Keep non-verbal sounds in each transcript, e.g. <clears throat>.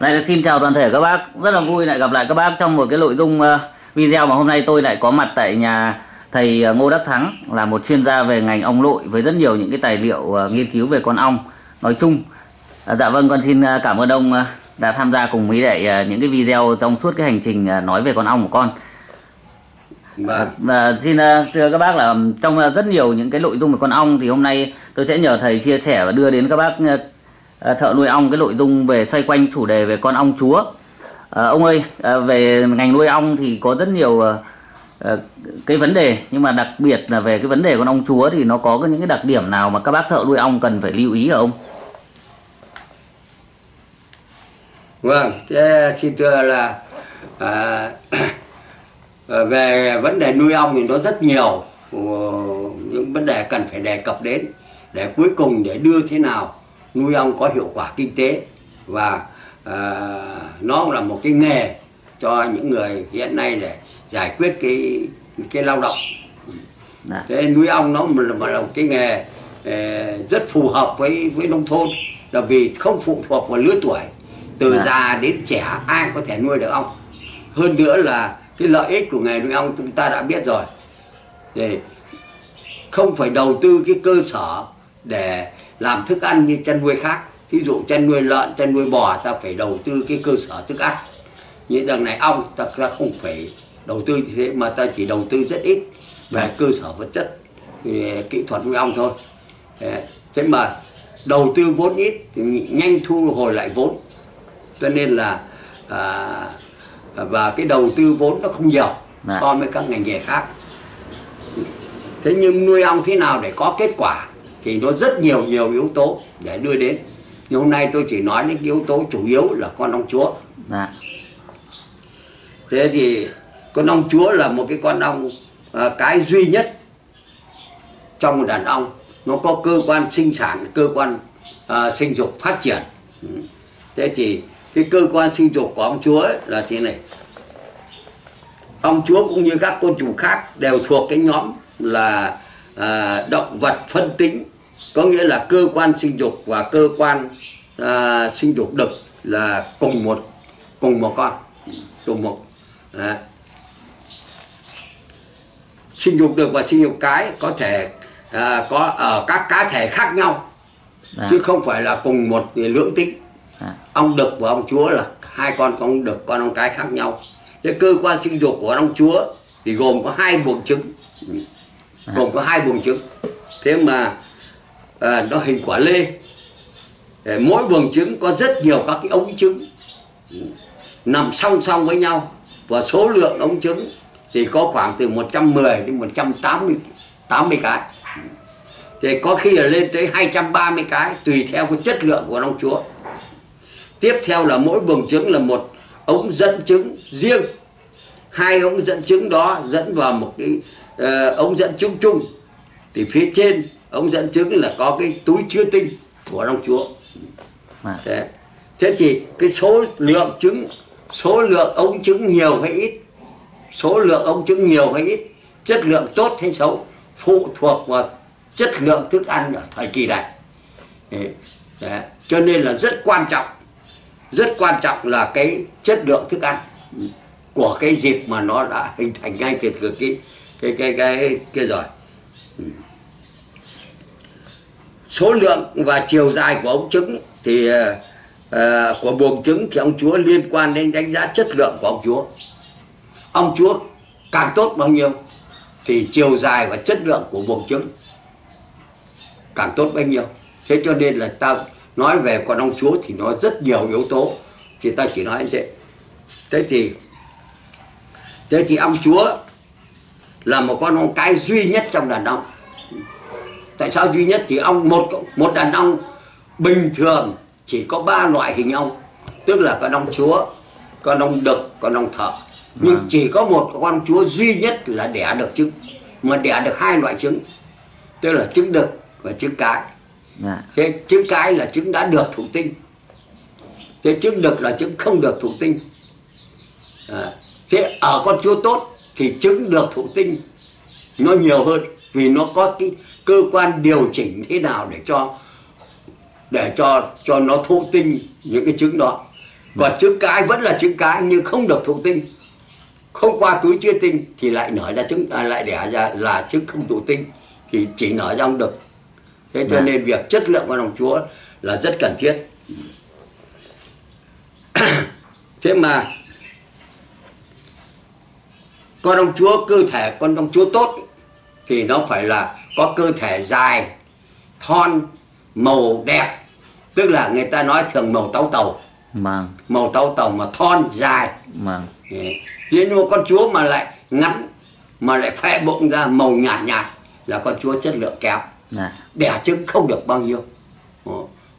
Lại xin chào toàn thể các bác, rất là vui lại gặp lại các bác trong một cái nội dung ờ, video mà hôm nay tôi lại có mặt tại nhà thầy ờ, Ngô Đắc Thắng là một chuyên gia về ngành ong nội với rất nhiều những cái tài liệu ờ, nghiên cứu về con ong nói chung. Dạ vâng, con xin cảm ơn ông đã tham gia cùng với lại những cái video trong suốt cái hành trình nói về con ong của con. Vâng. Và xin thưa các bác là trong rất nhiều những cái nội dung về con ong thì hôm nay tôi sẽ nhờ thầy chia sẻ và đưa đến các bác Ờ, thợ nuôi ong cái nội dung về xoay quanh chủ đề về con ong chúa. à, ông ơi, à, về ngành nuôi ong thì có rất nhiều à, cái vấn đề nhưng mà đặc biệt là về cái vấn đề con ong chúa thì nó có những cái đặc điểm nào mà các bác thợ nuôi ong cần phải lưu ý ở ông? Vâng, thế xin thưa là à, <coughs> về vấn đề nuôi ong thì nó rất nhiều những vấn đề cần phải đề cập đến để cuối cùng để đưa thế nào nuôi ong có hiệu quả kinh tế và à, nó là một cái nghề cho những người hiện nay để giải quyết cái cái lao động Dạ. thế nuôi ong nó là, mà là một cái nghề ờ, rất phù hợp với với nông thôn là vì không phụ thuộc vào lứa tuổi từ Dạ. già đến trẻ ai có thể nuôi được ong hơn nữa là cái lợi ích của nghề nuôi ong chúng ta đã biết rồi để không phải đầu tư cái cơ sở để làm thức ăn như chăn nuôi khác. Ví dụ chăn nuôi lợn chăn nuôi bò ta phải đầu tư cái cơ sở thức ăn. Như đằng này ong ta, ta không phải đầu tư như thế mà ta chỉ đầu tư rất ít về cơ sở vật chất kỹ thuật nuôi ong thôi. Thế, thế mà đầu tư vốn ít thì nhanh thu hồi lại vốn. Cho nên là à, và cái đầu tư vốn nó không nhiều Dạ. so với các ngành nghề khác. Thế nhưng nuôi ong thế nào để có kết quả thì nó rất nhiều nhiều yếu tố để đưa đến. Nhưng hôm nay tôi chỉ nói những yếu tố chủ yếu là con ong chúa. Dạ. thế thì con ong chúa là một cái con ong à, cái duy nhất trong một đàn ong nó có cơ quan sinh sản cơ quan à, sinh dục phát triển. Ừ. thế thì cái cơ quan sinh dục của ong chúa ấy là thế này. Ong chúa cũng như các côn trùng khác đều thuộc cái nhóm là à, động vật phân tính có nghĩa là cơ quan sinh dục và cơ quan à, sinh dục đực là cùng một cùng một con cùng một Đấy. sinh dục đực và sinh dục cái có thể à, có ở các cá thể khác nhau Dạ. chứ không phải là cùng một lưỡng tính Dạ. ong đực và ong chúa là hai con con đực con ong cái khác nhau cái cơ quan sinh dục của ong chúa thì gồm có hai buồng trứng À. gồm có hai buồng trứng. Thế mà à, nó hình quả lê. Mỗi buồng trứng có rất nhiều các cái ống trứng. Nằm song song với nhau. Và số lượng ống trứng thì có khoảng từ 110 đến 180 80 cái. Thì có khi là lên tới 230 cái tùy theo cái chất lượng của ông chúa. Tiếp theo là mỗi buồng trứng là một ống dẫn trứng riêng. Hai ống dẫn trứng đó dẫn vào một cái ờ, ống dẫn trứng chung thì phía trên ống dẫn trứng là có cái túi chứa tinh của ong chúa Dạ. thế, thế thì cái số lượng trứng số lượng ống trứng nhiều hay ít số lượng ống trứng nhiều hay ít chất lượng tốt hay xấu phụ thuộc vào chất lượng thức ăn ở thời kỳ này Đấy. Đấy. cho nên là rất quan trọng rất quan trọng là cái chất lượng thức ăn của cái dịp mà nó đã hình thành ngay từ cái cái cái cái kia rồi. Ừ. Số lượng và chiều dài của ống trứng thì uh, của buồng trứng thì ông chúa liên quan đến đánh giá chất lượng của ông chúa. Ông chúa càng tốt bao nhiêu thì chiều dài và chất lượng của buồng trứng càng tốt bấy nhiêu. Thế cho nên là ta nói về con ông chúa thì nó rất nhiều yếu tố. Thì ta chỉ nói như thế. Thế thì thế thì ông chúa là một con ong cái duy nhất trong đàn ong tại sao duy nhất? Thì ong một một đàn ong bình thường chỉ có ba loại hình ong tức là con ong chúa con ong đực con ong thợ. Nhưng Vâng. chỉ có một con chúa duy nhất là đẻ được trứng mà đẻ được hai loại trứng. Tức là trứng đực và trứng cái. Dạ. thế trứng cái là trứng đã được thụ tinh. Thế trứng đực là trứng không được thụ tinh. À, thế ở con chúa tốt thì trứng được thụ tinh nó nhiều hơn vì nó có cái cơ quan điều chỉnh thế nào để cho để cho cho nó thụ tinh những cái trứng đó. Còn trứng cái vẫn là trứng cái nhưng không được thụ tinh. Không qua túi chứa tinh thì lại nở ra trứng à, lại đẻ ra là trứng không thụ tinh thì chỉ nở ra không được. Thế cho Dạ. nên việc chất lượng con ong chúa là rất cần thiết. <coughs> Thế mà con ong chúa cơ thể con ong chúa tốt thì nó phải là có cơ thể dài thon màu đẹp. Tức là người ta nói thường màu táo tàu. Vâng màu táo tàu mà thon dài. Vâng Thế nhưng mà con chúa mà lại ngắn mà lại phệ bụng ra màu nhạt nhạt là con chúa chất lượng kém. Đẻ trứng không được bao nhiêu.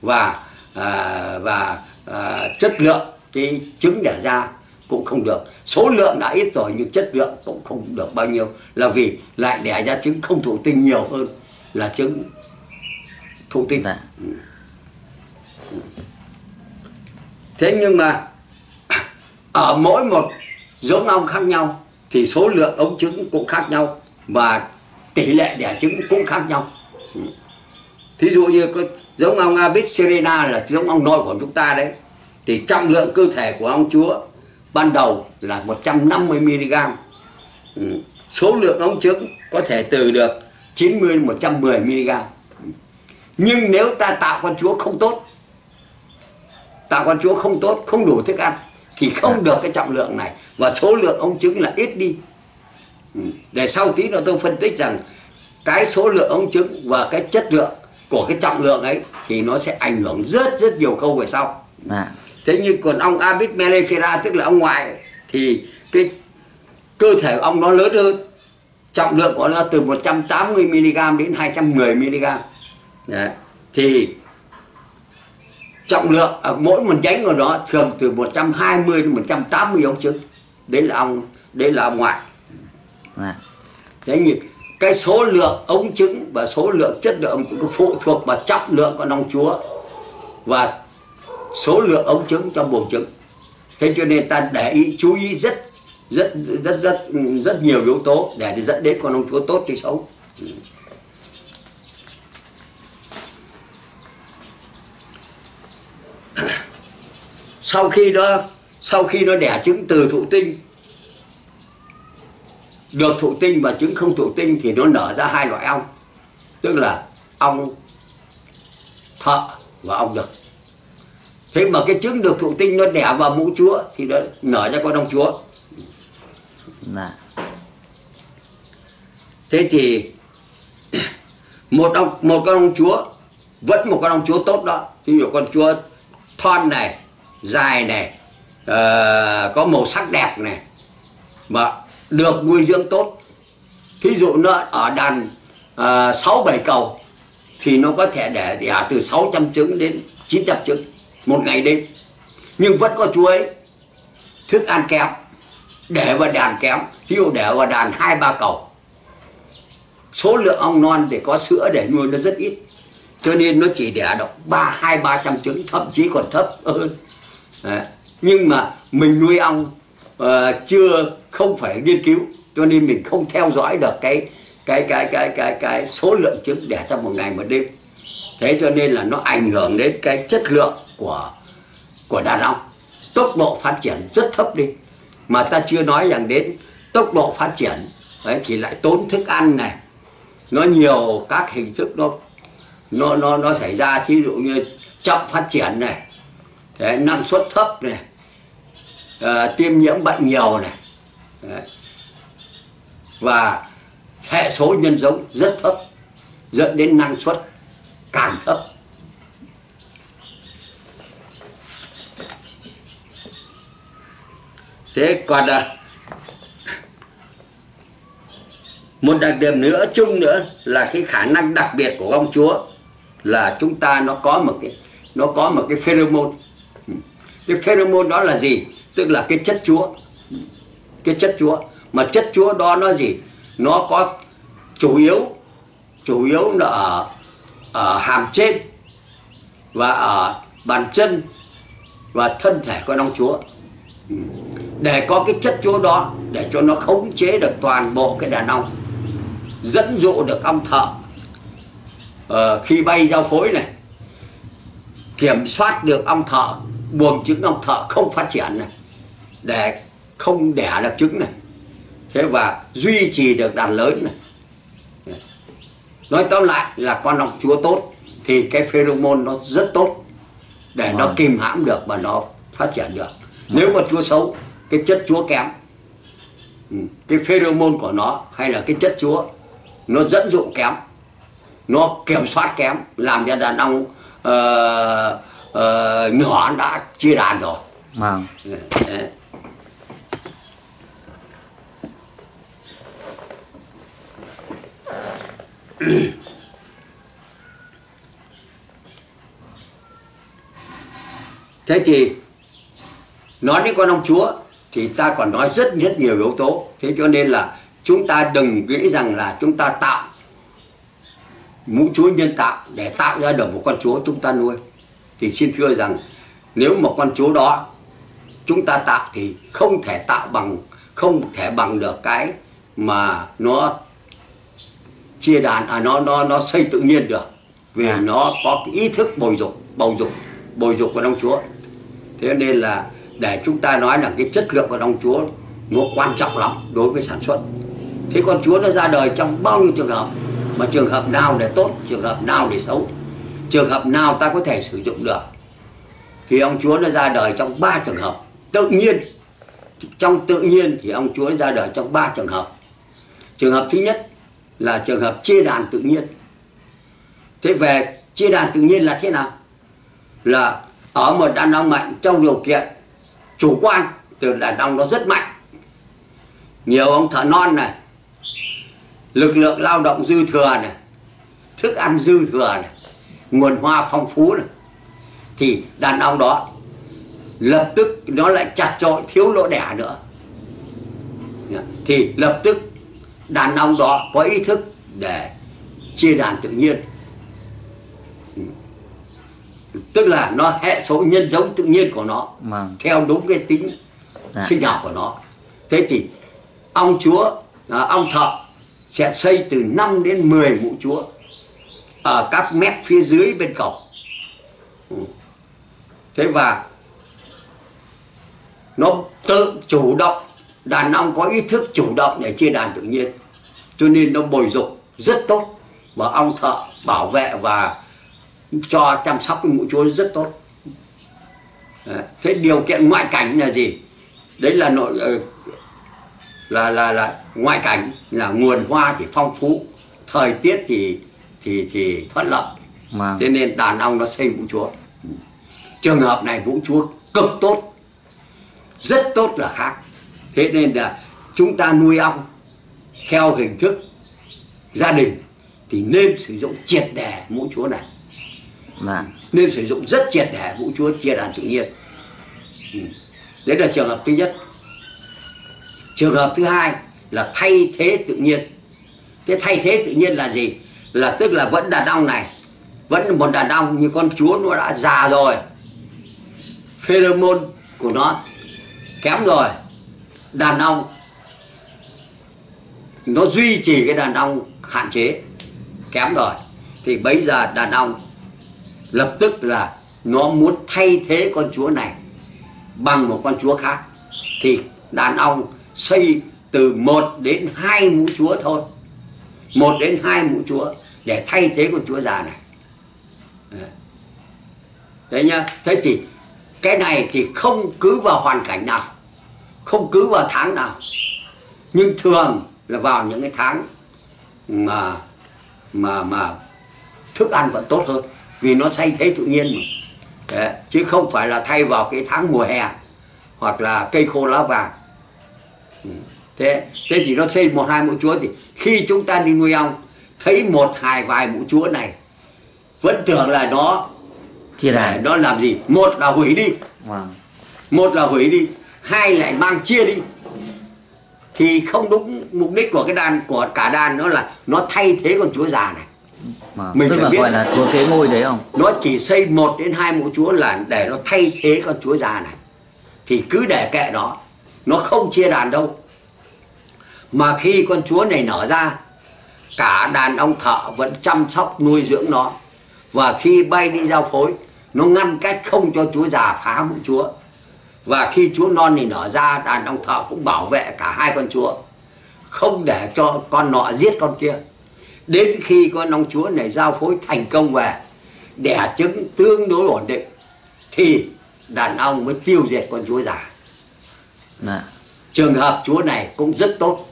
Và à, và à, chất lượng cái trứng đẻ ra cũng không được. Số lượng đã ít rồi nhưng chất lượng cũng không được bao nhiêu. Là vì lại đẻ ra trứng không thụ tinh nhiều hơn là trứng thụ tinh. Dạ. Thế nhưng mà ở mỗi một giống ong khác nhau thì số lượng ống trứng cũng khác nhau và tỷ lệ đẻ trứng cũng khác nhau. Thí dụ như có giống ong Abit serena là giống ong nội của chúng ta đấy thì trọng lượng cơ thể của ong chúa ban đầu là 150 mg Ừ. số lượng ống trứng có thể từ được 90 đến 110 mg nhưng nếu ta tạo con chúa không tốt tạo con chúa không tốt không đủ thức ăn thì không được cái trọng lượng này. Và số lượng ống trứng là ít đi. Ừ. để sau tí nữa tôi phân tích rằng cái số lượng ống trứng và cái chất lượng của cái trọng lượng ấy thì nó sẽ ảnh hưởng rất rất nhiều khâu về sau. Dạ thế nhưng còn ong Abit mellifera tức là ong ngoại thì cái cơ thể của ong nó lớn hơn. Trọng lượng của nó từ 180 mg đến 210 mg. Đấy. thì trọng lượng ở mỗi một nhánh của nó thường từ 120 đến 180 ống trứng đấy là ong đấy là ong ngoại. Dạ. Thế nhưng cái số lượng ống trứng và số lượng chất lượng trứng phụ thuộc vào trọng lượng của ong chúa và số lượng ống trứng trong buồng trứng thế cho nên ta để ý, chú ý rất rất rất rất rất nhiều yếu tố để dẫn đến con ong chúa tốt hay xấu. Sau khi nó sau khi nó đẻ trứng từ thụ tinh, được thụ tinh và trứng không thụ tinh thì nó nở ra hai loại ong. Tức là ong thợ và ong đực thế mà cái trứng được thụ tinh nó đẻ vào mũ chúa thì nó nở ra con ong chúa. Dạ. Thế thì một ong một con ong chúa vẫn một con ong chúa tốt đó. Ví dụ con chúa thon này dài này ờ, có màu sắc đẹp này và được nuôi dưỡng tốt. Thí dụ nó ở đàn ờ, sáu bảy cầu thì nó có thể để đẻ từ 600 trứng đến 900 trứng một ngày đêm. Nhưng vẫn có chuối ấy. Thức ăn kém. Để vào đàn kém. Thí dụ để vào đàn hai ba cầu. Số lượng ong non để có sữa để nuôi nó rất ít. Cho nên nó chỉ đẻ được ba hai ba trăm trứng thậm chí còn thấp hơn. Đấy. nhưng mà mình nuôi ong uh, chưa không phải nghiên cứu. Cho nên mình không theo dõi được cái cái cái cái cái cái số lượng trứng đẻ trong một ngày một đêm. Thế cho nên là nó ảnh hưởng đến cái chất lượng của của đàn ông tốc độ phát triển rất thấp đi. Mà ta chưa nói rằng đến tốc độ phát triển ấy thì lại tốn thức ăn này. Nó nhiều các hình thức nó nó nó nó xảy ra thí dụ như chậm phát triển này thế, năng suất thấp này à, tiêm nhiễm bệnh nhiều này đấy. và hệ số nhân giống rất thấp dẫn đến năng suất càng thấp. Thế còn à, một đặc điểm nữa chung nữa là cái khả năng đặc biệt của ông chúa là chúng ta nó có một cái nó có một cái pheromone. Cái pheromone đó là gì? Tức là cái chất chúa. Cái chất chúa. Mà chất chúa đó nó gì? Nó có chủ yếu chủ yếu là ở ở hàm trên và ở bàn chân và thân thể con ông chúa để có cái chất chúa đó để cho nó khống chế được toàn bộ cái đàn ong dẫn dụ được ong thợ. Ờ, khi bay giao phối này kiểm soát được ong thợ buồng trứng ong thợ không phát triển này để không đẻ được trứng này. Thế và duy trì được đàn lớn này. Nói tóm lại là con ong chúa tốt thì cái pheromone nó rất tốt để nó Vâng. kìm hãm được và nó phát triển được. Nếu con chúa xấu cái chất chúa kém. Ừ, cái pheromone của nó hay là cái chất chúa nó dẫn dụ kém nó kiểm soát kém làm cho đàn ông ờ, ờ, nhỏ đã chia đàn rồi. Vâng. Đấy. Thế thì nói đến con ông chúa thì ta còn nói rất rất nhiều yếu tố. Thế cho nên là chúng ta đừng nghĩ rằng là chúng ta tạo mũ chúa nhân tạo để tạo ra được một con chúa chúng ta nuôi. Thì xin thưa rằng nếu một con chúa đó chúng ta tạo thì không thể tạo bằng không thể bằng được cái mà nó chia đàn à nó nó nó xây tự nhiên được vì À. nó có ý thức bồi dục bầu dục bồi dục của ông chúa thế nên là để chúng ta nói là cái chất lượng của đồng chúa nó quan trọng lắm đối với sản xuất. Thế con chúa nó ra đời trong bao nhiêu trường hợp? Mà trường hợp nào để tốt, trường hợp nào để xấu? Trường hợp nào ta có thể sử dụng được? Thì ông chúa nó ra đời trong ba trường hợp. Tự nhiên. Trong tự nhiên thì ông chúa ra đời trong ba trường hợp. Trường hợp thứ nhất là trường hợp chia đàn tự nhiên. Thế về chia đàn tự nhiên là thế nào? Là ở một đàn ông mạnh trong điều kiện chủ quan, từ đàn ông nó rất mạnh. Nhiều ông thợ non này, lực lượng lao động dư thừa này, thức ăn dư thừa này, nguồn hoa phong phú này, thì đàn ông đó lập tức nó lại chặt chội, thiếu lỗ đẻ nữa. Thì lập tức đàn ông đó có ý thức để chia đàn tự nhiên tức là nó hệ số nhân giống tự nhiên của nó vâng theo đúng cái tính Dạ. sinh học của nó thế thì ong chúa à, ong thợ sẽ xây từ 5 đến 10 mũ chúa ở các mép phía dưới bên cầu Ừ. thế và nó tự chủ động đàn ong có ý thức chủ động để chia đàn tự nhiên cho nên nó bồi dục rất tốt và ong thợ bảo vệ và cho chăm sóc cái mũ chúa rất tốt. Đấy. thế điều kiện ngoại cảnh là gì? Đấy là nội ờ, là là là ngoại cảnh là nguồn hoa thì phong phú thời tiết thì thì thì thuận lợi. Vâng. Thế nên đàn ong nó xây mũ chúa. Trường hợp này mũ chúa cực tốt rất tốt là khác. Thế nên là chúng ta nuôi ong theo hình thức gia đình thì nên sử dụng triệt để mũ chúa này nên sử dụng rất triệt để vũ chúa chia đàn tự nhiên. Ừ. đấy là trường hợp thứ nhất. Trường hợp thứ hai là thay thế tự nhiên. Cái thay thế tự nhiên là gì? Là tức là vẫn đàn ong này, vẫn một đàn ong như con chúa nó đã già rồi. Pheromone của nó kém rồi. Đàn ong, nó duy trì cái đàn ong hạn chế, kém rồi. Thì bây giờ đàn ong lập tức là nó muốn thay thế con chúa này bằng một con chúa khác. Thì đàn ong xây từ một đến hai mũ chúa thôi. Một đến hai mũ chúa để thay thế con chúa già này. Đấy. đấy nhá. Thế thì cái này thì không cứ vào hoàn cảnh nào, không cứ vào tháng nào. Nhưng thường là vào những cái tháng mà mà mà thức ăn vẫn tốt hơn vì nó thay thế tự nhiên mà. Đấy, chứ không phải là thay vào cái tháng mùa hè hoặc là cây khô lá vàng. Ừ. thế thế thì nó xây một hai mũ chúa thì khi chúng ta đi nuôi ong thấy một hai vài mũ chúa này vẫn tưởng là nó để đàn nó làm gì? Một là hủy đi. Vâng. Một là hủy đi hai lại mang chia đi. Thì không đúng mục đích của cái đàn của cả đàn nó là nó thay thế con chúa già này Mình tức phải là biết- gọi là chúa kế ngôi đấy không? nó chỉ xây một đến hai mũ chúa là để nó thay thế con chúa già này. Thì cứ để kệ nó nó không chia đàn đâu. Mà khi con chúa này nở ra cả đàn ông thợ vẫn chăm sóc nuôi dưỡng nó. Và khi bay đi giao phối nó ngăn cách không cho chúa già phá mũi chúa. Và khi chúa non thì nở ra đàn ông thợ cũng bảo vệ cả hai con chúa. Không để cho con nọ giết con kia đến khi con ông chúa này giao phối thành công về đẻ trứng tương đối ổn định thì đàn ông mới tiêu diệt con chúa già. Dạ. trường hợp chúa này cũng rất tốt.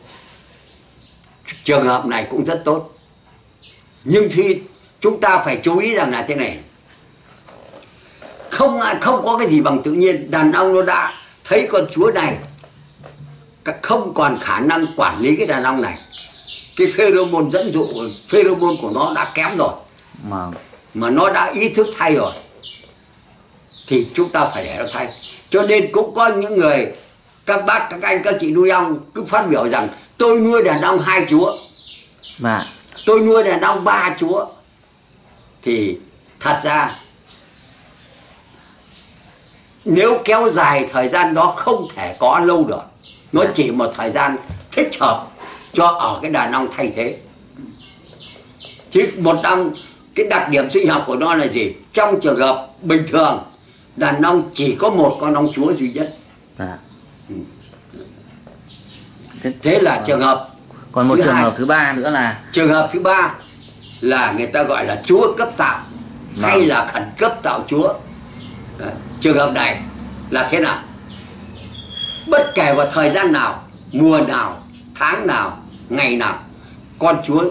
Trường hợp này cũng rất tốt. Nhưng thì chúng ta phải chú ý rằng là thế này. Không không có cái gì bằng tự nhiên. Đàn ông nó đã thấy con chúa này không còn khả năng quản lý cái đàn ông này cái pheromone dẫn dụ pheromone của nó đã kém rồi Vâng. mà nó đã ý thức thay rồi thì chúng ta phải để nó thay cho nên cũng có những người các bác các anh các chị nuôi ong cứ phát biểu rằng tôi nuôi đàn ông hai chúa Dạ. tôi nuôi đàn ông ba chúa thì thật ra nếu kéo dài thời gian đó không thể có lâu được nó chỉ một thời gian thích hợp cho ở cái đàn ông thay thế chứ một năm cái đặc điểm sinh học của nó là gì trong trường hợp bình thường đàn ông chỉ có một con ong chúa duy nhất Dạ. thế là trường hợp Còn một Thứ trường hai. hợp thứ ba nữa là trường hợp thứ ba là người ta gọi là chúa cấp tạo hay Vâng. là khẩn cấp tạo chúa Đấy. trường hợp này là thế nào bất kể vào thời gian nào mùa nào tháng nào ngày nào, con chúa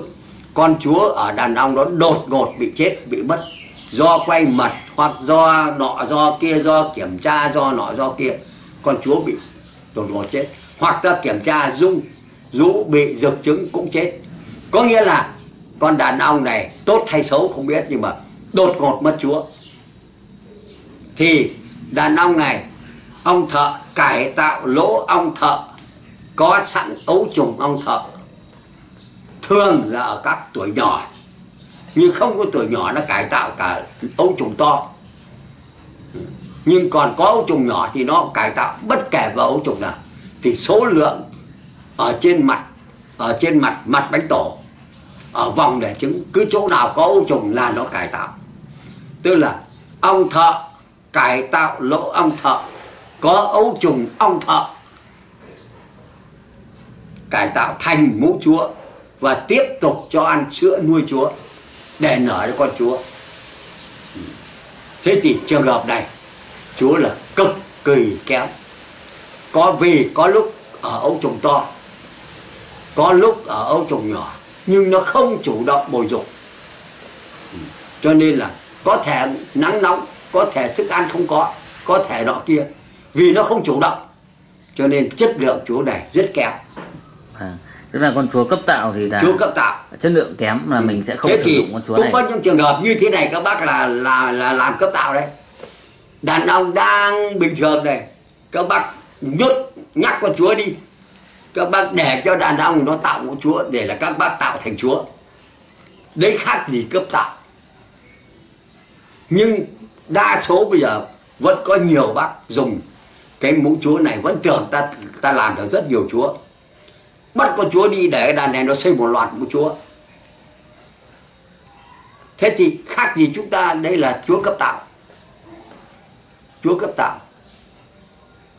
con chúa ở đàn ông đó đột ngột bị chết, bị mất. Do quay mật hoặc do nọ, do kia, do kiểm tra, do nọ, do kia, con chúa bị đột ngột chết. Hoặc ta kiểm tra dung rũ bị dược trứng cũng chết. Có nghĩa là con đàn ông này tốt hay xấu không biết, nhưng mà đột ngột mất chúa. Thì đàn ông này, ông thợ cải tạo lỗ ong thợ có sẵn ấu trùng ong thợ thường là ở các tuổi nhỏ. Nhưng không có tuổi nhỏ nó cải tạo cả ấu trùng to. Nhưng còn có ấu trùng nhỏ thì nó cải tạo bất kể vào ấu trùng nào. Thì số lượng ở trên mặt, ở trên mặt mặt bánh tổ, ở vòng để trứng, cứ chỗ nào có ấu trùng là nó cải tạo. Tức là ong thợ cải tạo lỗ ong thợ, có ấu trùng ong thợ cải tạo thành mũ chúa và tiếp tục cho ăn sữa nuôi chúa, để nở cho con chúa. Ừ. Thế thì trường hợp này, chúa là cực kỳ kém. Có vì có lúc ở ấu trùng to, có lúc ở ấu trùng nhỏ, nhưng nó không chủ động bồi dục. Ừ. Cho nên là có thể nắng nóng, có thể thức ăn không có có thể nọ kia, vì nó không chủ động. Cho nên chất lượng chúa này rất kém tức là con chúa cấp tạo thì là chúa cấp tạo. chất lượng kém là mình sẽ không thế sử dụng con chúa cũng này. có những trường hợp như thế này các bác là là là làm cấp tạo đấy. Đàn ông đang bình thường này các bác nhốt nhắc con chúa đi. Các bác để cho đàn ông nó tạo một chúa để là các bác tạo thành chúa. Đấy khác gì cấp tạo. Nhưng đa số bây giờ vẫn có nhiều bác dùng cái mũ chúa này vẫn tưởng ta ta làm được rất nhiều chúa bắt con chúa đi để đàn này nó xây một loạt mũ chúa. Thế thì khác gì chúng ta đây là chúa cấp tạo. Chúa cấp tạo.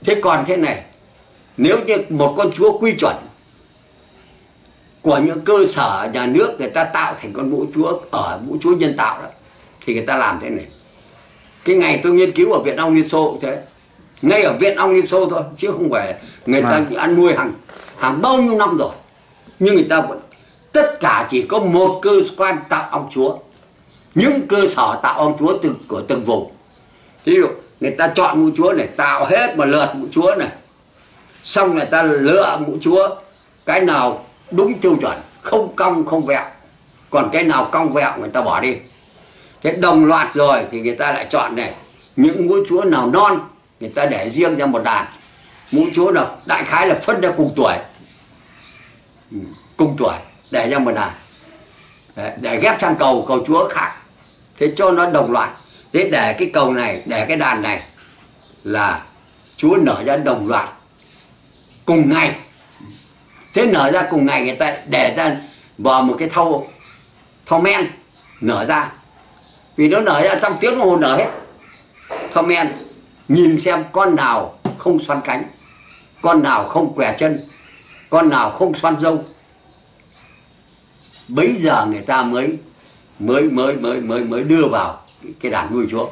Thế còn thế này nếu như một con chúa quy chuẩn của những cơ sở nhà nước người ta tạo thành con mũ chúa ở mũ chúa nhân tạo đó thì người ta làm thế này. Cái ngày tôi nghiên cứu ở viện ong liên xô cũng thế. Ngay ở viện ong liên xô thôi chứ không phải người ta Vâng. ăn nuôi hàng hàng bao nhiêu năm rồi, nhưng người ta vẫn tất cả chỉ có một cơ quan tạo ong chúa. Những cơ sở tạo ong chúa từ của từng vùng. Ví dụ, người ta chọn mũ chúa này, tạo hết một lượt mũ chúa này. Xong người ta lựa mũ chúa, cái nào đúng tiêu chuẩn, không cong, không vẹo. Còn cái nào cong, vẹo, người ta bỏ đi. Thế đồng loạt rồi thì người ta lại chọn này. Những mũ chúa nào non, người ta để riêng ra một đàn mũ chúa là đại khái là phân ra cùng tuổi. Ừ, cùng tuổi để ra một đàn để ghép sang cầu cầu chúa khác. Thế cho nó đồng loạt. Thế để cái cầu này để cái đàn này là chúa nở ra đồng loạt cùng ngày. Thế nở ra cùng ngày người ta để ra vào một cái thau thau men nở ra. Vì nó nở ra trong tiếng đồng hồ nở hết. Thau men, nhìn xem con nào không xoắn cánh con nào không què chân, con nào không xoăn râu. Bấy giờ người ta mới mới mới mới mới mới đưa vào cái đàn nuôi chúa.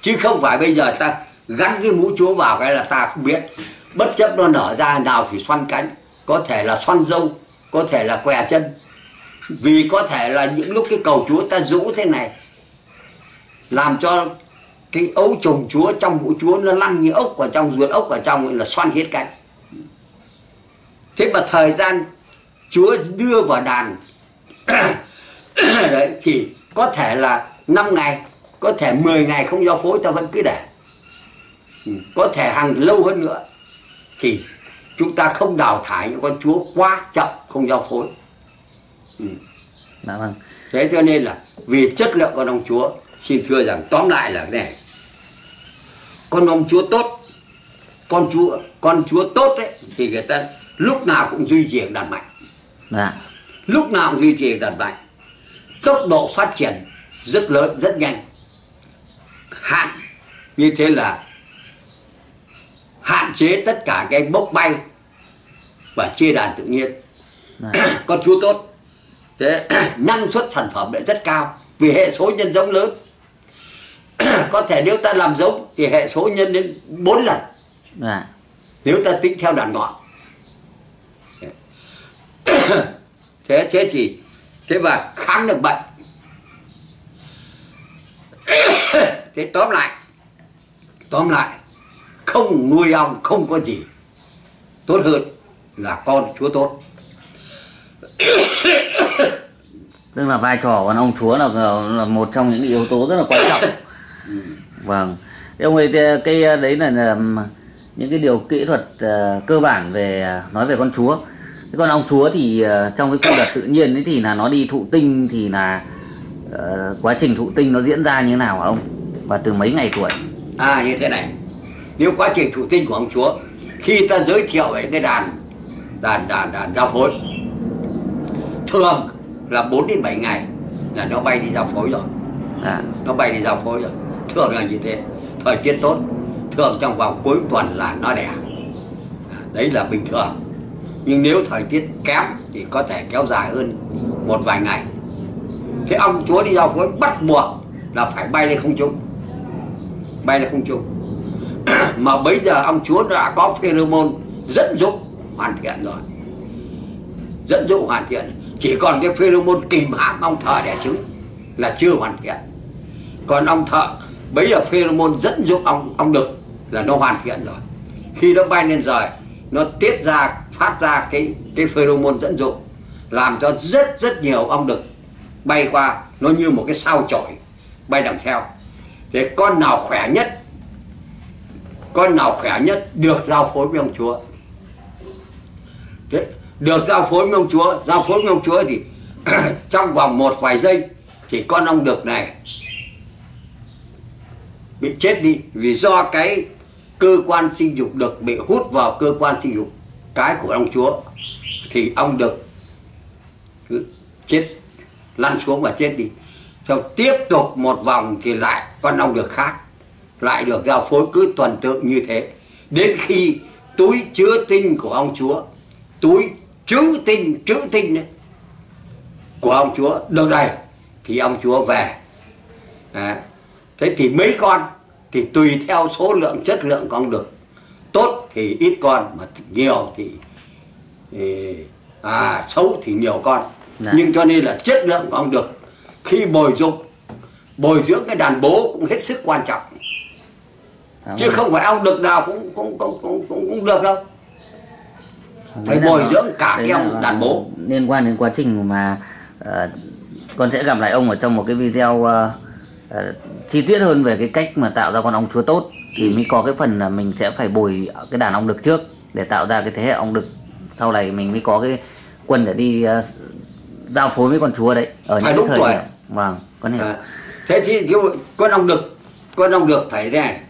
Chứ không phải bây giờ ta gắn cái mũ chúa vào cái là ta không biết. Bất chấp nó nở ra nào thì xoăn cánh, có thể là xoăn râu, có thể là què chân. Vì có thể là những lúc cái cầu chúa ta rũ thế này, làm cho cái ấu trùng chúa trong mũ chúa nó lăn như ốc vào trong ruột ốc vào trong là xoăn hết cánh thế mà thời gian chúa đưa vào đàn <coughs> đấy thì có thể là 5 ngày có thể 10 ngày không giao phối ta vẫn cứ để. Ừ, có thể hàng lâu hơn nữa. Thì chúng ta không đào thải những con chúa quá chậm không giao phối. Ừ. Dạ vâng. thế cho nên là vì chất lượng con ông chúa xin thưa rằng tóm lại là cái này con ông chúa tốt. Con chúa con chúa tốt đấy thì người ta lúc nào cũng duy trì đàn mạnh. Dạ. lúc nào cũng duy trì đàn mạnh. Tốc độ phát triển rất lớn rất nhanh. Hạn như thế là hạn chế tất cả cái bốc bay và chia đàn tự nhiên. Dạ. <clears throat> con chúa tốt. Thế <clears throat> năng suất sản phẩm lại rất cao vì hệ số nhân giống lớn <coughs> có thể nếu ta làm giống thì hệ số nhân đến 4 lần. Dạ. nếu ta tính theo đàn ngọn <coughs> thế thế thì thế và kháng được bệnh. <coughs> Thế tóm lại tóm lại không nuôi ong không có gì tốt hơn là con chúa tốt. Tức là vai trò của ông chúa là là một trong những yếu tố rất là quan trọng vâng. Thế ông ơi cái đấy là, là những cái điều kỹ thuật uh, cơ bản về nói về con chúa. Thế còn ông chúa thì uh, trong cái quy luật tự nhiên ấy thì là nó đi thụ tinh thì là uh, quá trình thụ tinh nó diễn ra như thế nào hả ông? Và từ mấy ngày tuổi? À như thế này. Nếu quá trình thụ tinh của ông chúa khi ta giới thiệu về cái đàn đàn đàn đàn giao phối thường là 4 đến 7 ngày là nó bay đi giao phối rồi. À. nó bay đi giao phối rồi thường là như thế. Thời tiết tốt, thường trong vòng cuối tuần là nó đẻ. Đấy là bình thường. Nhưng nếu thời tiết kém thì có thể kéo dài hơn một vài ngày. Thế ông chúa đi giao phối bắt buộc là phải bay lên không trung. Bay lên không trung. <clears throat> Mà bây giờ ông chúa đã có pheromone dẫn dụ hoàn thiện rồi. Dẫn dụ hoàn thiện. Chỉ còn cái pheromone kìm hãm ông thợ đẻ trứng là chưa hoàn thiện. Còn ông thợ bây giờ pheromone dẫn dụ ong ong đực là nó hoàn thiện rồi. Khi nó bay lên rồi nó tiết ra, phát ra cái cái pheromone dẫn dụ làm cho rất rất nhiều ong đực bay qua, nó như một cái sao chổi bay đằng theo. Thế con nào khỏe nhất, con nào khỏe nhất được giao phối với ông chúa? Thế được giao phối với ông chúa, giao phối với ông chúa thì <clears throat> trong vòng một vài giây thì con ong đực này bị chết đi vì do cái cơ quan sinh dục được bị hút vào cơ quan sinh dục cái của ông chúa thì ông được chết lăn xuống và chết đi. Sau tiếp tục một vòng thì lại con ong được khác lại được giao phối cứ tuần tự như thế. Đến khi túi chứa tinh của ông chúa túi trữ tinh trữ tinh đấy của ông chúa được đầy thì ông chúa về. À, thế thì mấy con thì tùy theo số lượng chất lượng con được. Tốt thì ít con mà nhiều thì, thì à xấu thì nhiều con. Đấy. Dạ. nhưng cho nên là chất lượng con được. Khi bồi dục bồi dưỡng cái đàn bố cũng hết sức quan trọng. À, chứ không phải ông được nào cũng cũng cũng cũng cũng, cũng được đâu. Phải bồi dưỡng cả cái ông đàn bố. Liên quan đến quá trình mà uh, con sẽ gặp lại ông ở trong một cái video uh, chi tiết hơn về cái cách mà tạo ra con ong chúa tốt thì mới có cái phần là mình sẽ phải bồi cái đàn ong đực trước để tạo ra cái thế hệ ong đực sau này mình mới có cái quân để đi uh, giao phối với con chúa đấy ở những cái thời tuổi. điểm vâng con hiểu à. thế thì cái con ong đực con ong đực phải thế này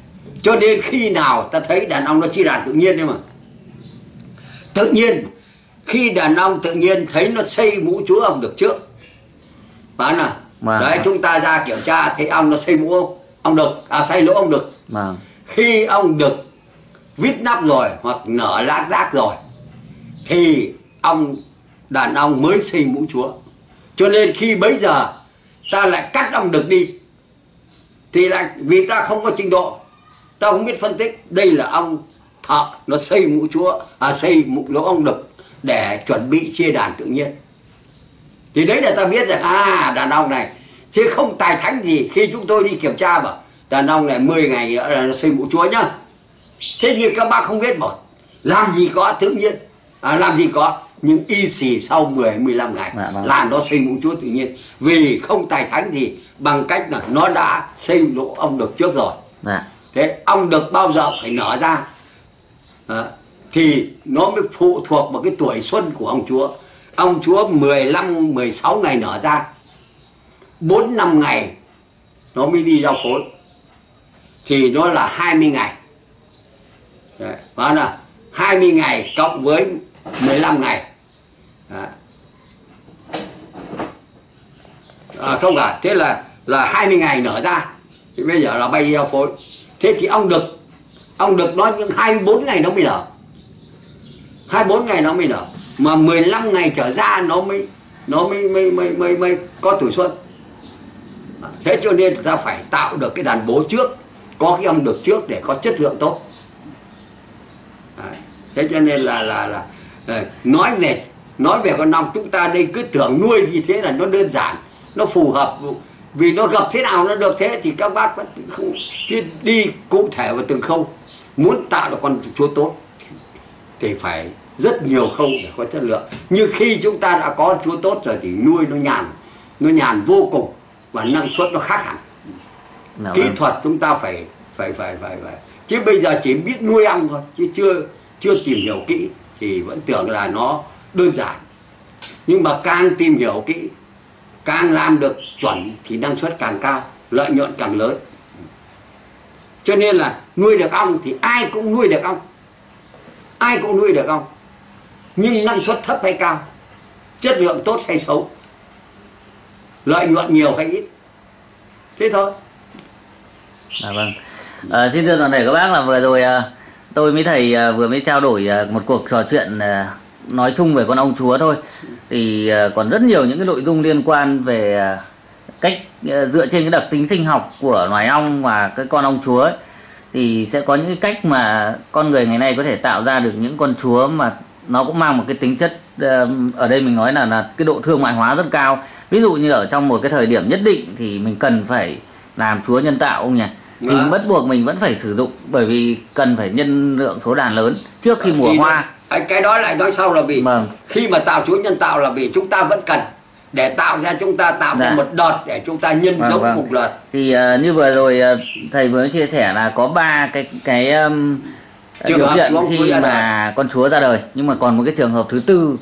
cho nên khi nào ta thấy đàn ong nó chi đàn tự nhiên đấy mà tự nhiên khi đàn ong tự nhiên thấy nó xây mũ chúa ong được trước bán à vâng. đấy chúng ta ra kiểm tra thấy ong nó xây mũ ong đực à xây lỗ ong đực vâng khi ông được vít nắp rồi hoặc nở lác đác rồi thì ông đàn ông mới xây mũ chúa. Cho nên khi bấy giờ ta lại cắt ông được đi thì lại vì ta không có trình độ ta không biết phân tích đây là ông thợ nó xây mũ chúa à xây mũ lỗ ông đực để chuẩn bị chia đàn tự nhiên thì đấy là ta biết rằng à đàn ông này chứ không tài thánh gì khi chúng tôi đi kiểm tra bảo đàn ông này 10 ngày nữa là nó xây mũ chúa nhá. Thế nhưng các bác không biết một làm gì có tự nhiên à, làm gì có nhưng y xì sau 10 15 ngày Dạ, vâng. là nó xây mũ chúa tự nhiên. Vì không tài thánh gì bằng cách là nó đã xây lỗ ông được trước rồi. Dạ. Thế ông được bao giờ phải nở ra? Đó. thì nó mới phụ thuộc vào cái tuổi xuân của ông chúa ông chúa 15 16 ngày nở ra. 4 năm ngày nó mới đi giao phối. Thì nó là 20 ngày. Đấy, đó là 20 ngày cộng với 15 ngày. Đấy. À, không cả thế là là 20 ngày nở ra. Thì bây giờ là bay đi giao phối. Thế thì ông được ông được nói những 24 ngày nó mới nở. 24 ngày nó mới nở mà 15 ngày trở ra nó mới nó mới mới mới mới, mới có tuổi xuân. Thế cho nên ta phải tạo được cái đàn bố trước có cái ông được trước để có chất lượng tốt. Đấy. thế cho nên là là là ờ, nói về nói về con ong chúng ta đây cứ tưởng nuôi như thế là nó đơn giản nó phù hợp vì nó gặp thế nào nó được thế thì các bác vẫn không cứ đi cụ thể vào từng khâu. Muốn tạo được con chúa tốt thì phải rất nhiều khâu để có chất lượng. Nhưng khi chúng ta đã có chúa tốt rồi thì nuôi nó nhàn nó nhàn vô cùng và năng suất nó khác hẳn. Dạ kỹ thuật chúng ta phải phải phải phải phải. Chứ bây giờ chỉ biết nuôi ong thôi chứ chưa chưa tìm hiểu kỹ thì vẫn tưởng là nó đơn giản. Nhưng mà càng tìm hiểu kỹ càng làm được chuẩn thì năng suất càng cao lợi nhuận càng lớn. Cho nên là nuôi được ong thì ai cũng nuôi được ong. Ai cũng nuôi được ong nhưng năng suất thấp hay cao? Chất lượng tốt hay xấu? Lợi nhuận nhiều hay ít? Thế thôi. À, vâng. À, xin thưa toàn thể các bác là vừa rồi à, tôi với thầy à, vừa mới trao đổi à, một cuộc trò chuyện à, nói chung về con ong chúa thôi. Thì à, còn rất nhiều những cái nội dung liên quan về à, cách à, dựa trên cái đặc tính sinh học của loài ong và cái con ong chúa ấy, thì sẽ có những cái cách mà con người ngày nay có thể tạo ra được những con chúa mà nó cũng mang một cái tính chất à, ở đây mình nói là là cái độ thương mại hóa rất cao. Ví dụ như ở trong một cái thời điểm nhất định thì mình cần phải làm chúa nhân tạo ông nhỉ thì Vâng. bắt buộc mình vẫn phải sử dụng bởi vì cần phải nhân lượng số đàn lớn trước khi mùa Thì hoa cái- cái đó lại nói sau là vì Vâng. khi mà tạo chúa nhân tạo là vì chúng ta vẫn cần để tạo ra chúng ta tạo Dạ. một đợt để chúng ta nhân Vâng, giống vâng. cùng đợt thì ờ, như vừa rồi ờ, thầy vừa mới chia sẻ là có ba cái cái um, Trường hợp chúa khi mà con chúa ra đời. Nhưng mà còn một cái trường hợp thứ tư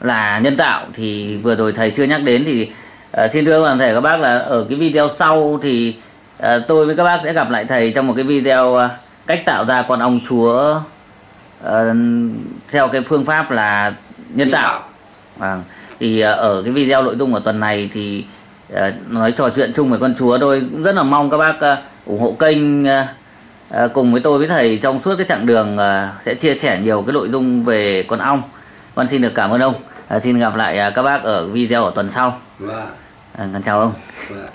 là nhân tạo. Thì vừa rồi thầy chưa nhắc đến thì ờ, xin thưa toàn thể các bác là ở cái video sau thì ờ, tôi với các bác sẽ gặp lại thầy trong một cái video ờ, cách tạo ra con ong chúa ờ, theo cái phương pháp là nhân tạo. Vâng. Thì ờ, ở cái video nội dung của tuần này thì ờ, nói trò chuyện chung với con chúa tôi cũng rất là mong các bác ờ, ủng hộ kênh ờ, ờ, cùng với tôi với thầy trong suốt cái chặng đường ờ, sẽ chia sẻ nhiều cái nội dung về con ong. Con xin được cảm ơn ông. Ờ, xin gặp lại các bác ở video ở tuần sau. Vâng, Ờ, con chào ông. vâng.